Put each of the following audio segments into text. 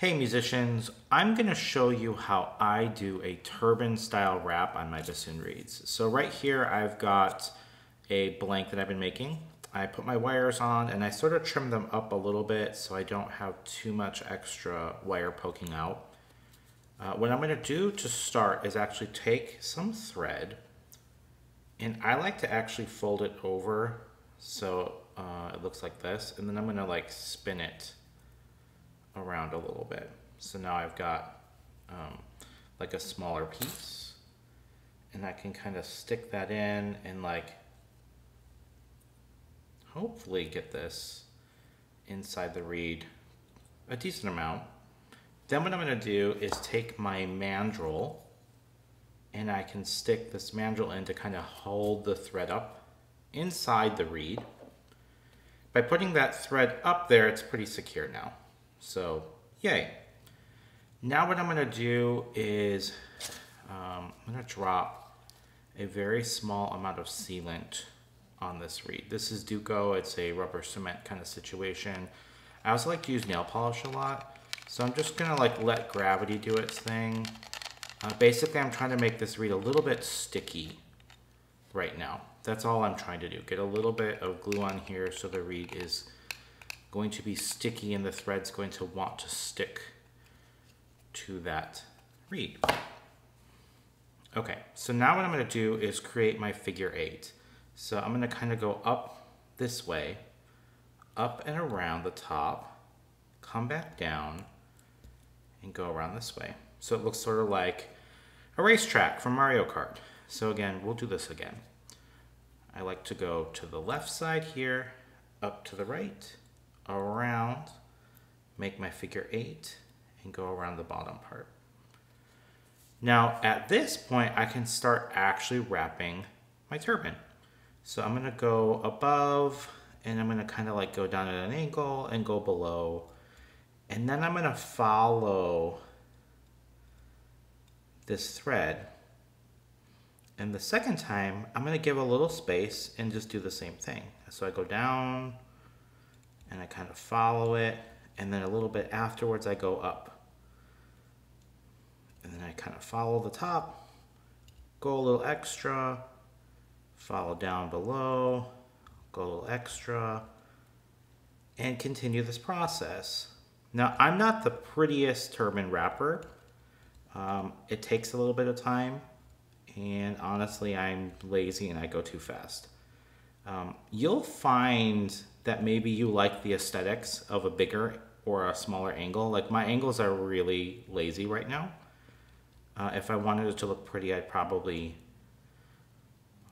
Hey musicians, I'm to show you how I do a turban style wrap on my bassoon reeds. So right here I've got a blank that I've been making. I put my wires on and I sort of trim them up a little bit so I don't have too much extra wire poking out. Uh, what I'm to do to start is actually take some thread and I like to actually fold it over so uh, it looks like this and then I'm to like spin it around a little bit. So now I've got um, like a smaller piece and I can kind of stick that in and like hopefully get this inside the reed a decent amount. Then what I'm going to do is take my mandrel and I can stick this mandrel in to kind of hold the thread up inside the reed. By putting that thread up there, it's pretty secure now. So yay. Now what I'm gonna do is um, I'm gonna drop a very small amount of sealant on this reed. This is Duco, it's a rubber cement kind of situation. I also like to use nail polish a lot. So I'm just gonna like let gravity do its thing. Uh, basically, I'm trying to make this reed a little bit sticky right now. That's all I'm trying to do. Get a little bit of glue on here so the reed is going to be sticky and the thread's going to want to stick to that reed. Okay, so now what I'm gonna do is create my figure eight. So I'm gonna kind of go up this way, up and around the top, come back down, and go around this way. So it looks sort of like a racetrack from Mario Kart. So again, we'll do this again. I like to go to the left side here, up to the right, around, make my figure eight, and go around the bottom part. Now at this point, I can start actually wrapping my turban. So I'm gonna go above and I'm gonna kind of like go down at an angle and go below. And then I'm gonna follow this thread. And the second time, I'm gonna give a little space and just do the same thing. So I go down, and I kind of follow it and then a little bit afterwards I go up. And then I kind of follow the top go a little extra follow down below go a little extra and continue this process. Now I'm not the prettiest turban wrapper. Um, it takes a little bit of time and honestly I'm lazy and I go too fast. Um, you'll find that maybe you like the aesthetics of a bigger or a smaller angle. Like my angles are really lazy right now. Uh, if I wanted it to look pretty, I'd probably,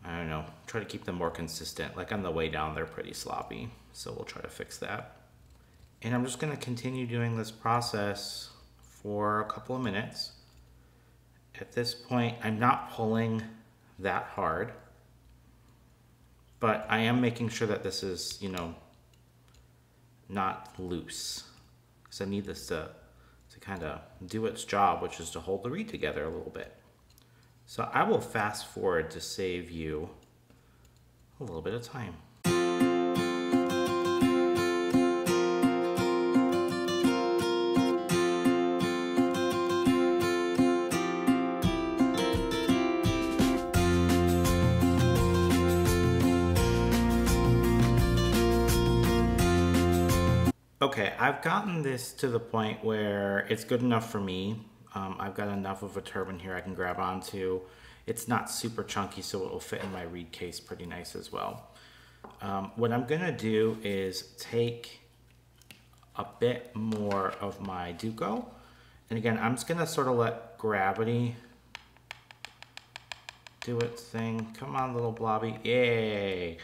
I don't know, try to keep them more consistent. Like on the way down, they're pretty sloppy. So we'll try to fix that. And I'm just gonna continue doing this process for a couple of minutes. At this point, I'm not pulling that hard but I am making sure that this is, you know, not loose. Because I need this to, to kind of do its job, which is to hold the reed together a little bit. So I will fast forward to save you a little bit of time. Okay, I've gotten this to the point where it's good enough for me. Um, I've got enough of a turban here I can grab onto. It's not super chunky, so it will fit in my reed case pretty nice as well. Um, what I'm gonna do is take a bit more of my Duco. And again, I'm just gonna sort of let gravity do its thing. Come on, little blobby, yay.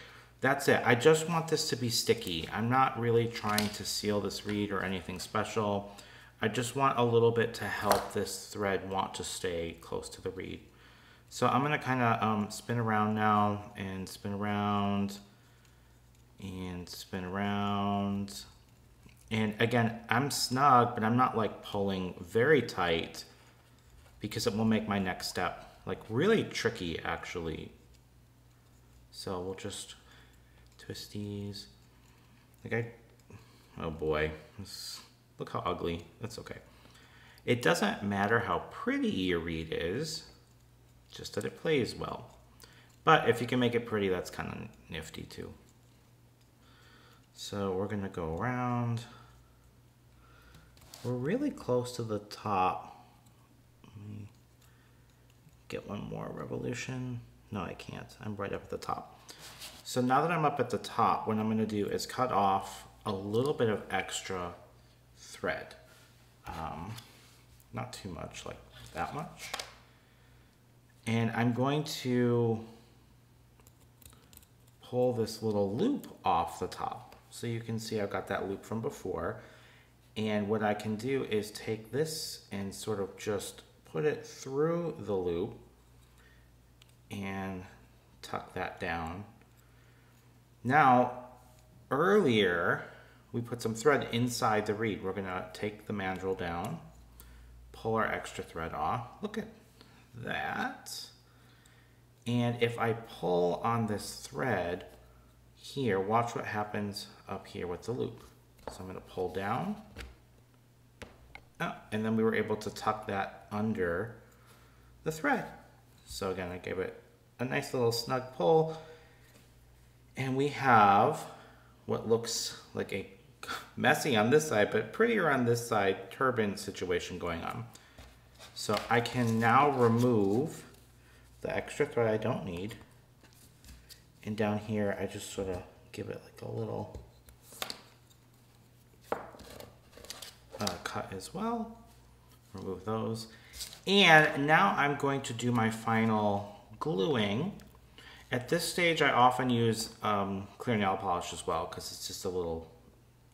That's it. I just want this to be sticky. I'm not really trying to seal this reed or anything special. I just want a little bit to help this thread want to stay close to the reed. So I'm gonna kind of um, spin around now and spin around and spin around. And again, I'm snug, but I'm not like pulling very tight because it will make my next step like really tricky actually. So we'll just twisties. Like I, oh boy, this Look how ugly. That's okay. It doesn't matter how pretty your reed is, just that it plays well. But if you can make it pretty, that's kind of nifty too. So we're gonna go around. We're really close to the top. Get one more revolution. No, I can't. I'm right up at the top. So now that I'm up at the top, what I'm gonna do is cut off a little bit of extra thread. Um, not too much, like that much. And I'm going to pull this little loop off the top. So you can see I've got that loop from before. And what I can do is take this and sort of just put it through the loop and tuck that down. Now, earlier, we put some thread inside the reed. We're gonna take the mandrel down, pull our extra thread off. Look at that. And if I pull on this thread here, watch what happens up here with the loop. So I'm gonna pull down. Oh, and then we were able to tuck that under the thread. So again, I gave it a nice little snug pull. And we have what looks like a messy on this side, but prettier on this side turban situation going on. So I can now remove the extra thread I don't need. And down here, I just sort of give it like a little uh, cut as well. Remove those. And now I'm going to do my final gluing. At this stage, I often use um, clear nail polish as well because it's just a little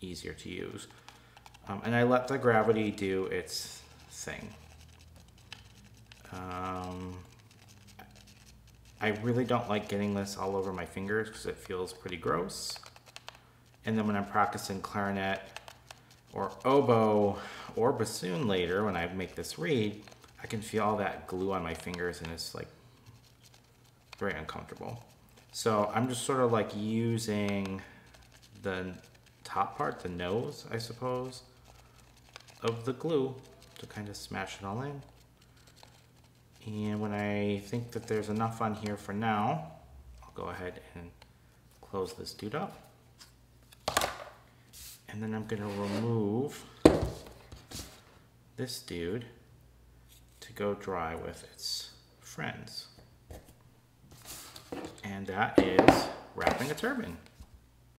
easier to use. Um, and I let the gravity do its thing. Um, I really don't like getting this all over my fingers because it feels pretty gross. And then when I'm practicing clarinet or oboe or bassoon later, when I make this reed, I can feel all that glue on my fingers and it's like very uncomfortable. So I'm just sort of like using the top part, the nose, I suppose, of the glue to kind of smash it all in. And when I think that there's enough on here for now, I'll go ahead and close this dude up. And then I'm gonna remove this dude to go dry with its friends. And that is wrapping a turban.